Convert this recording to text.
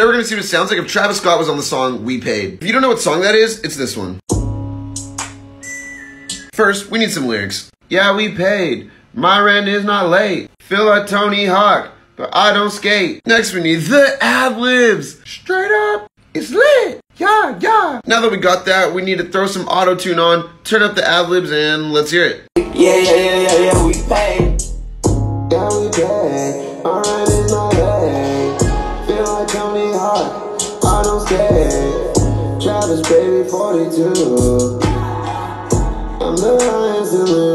Now we're gonna see what it sounds like if Travis Scott was on the song We Paid. If you don't know what song that is, it's this one. First, we need some lyrics. Yeah, we paid. My rent is not late. Feel like Tony Hawk, but I don't skate. Next, we need the ad libs. Straight up, it's lit. Yeah, yeah. Now that we got that, we need to throw some auto tune on, turn up the ad libs, and let's hear it. Yeah, yeah, yeah, yeah, yeah, we pay. Yeah, we pay. Our rent is not late. Like Tony I don't care Travis, baby, 42. I'm the highest in the.